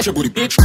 Shake booty, bitch.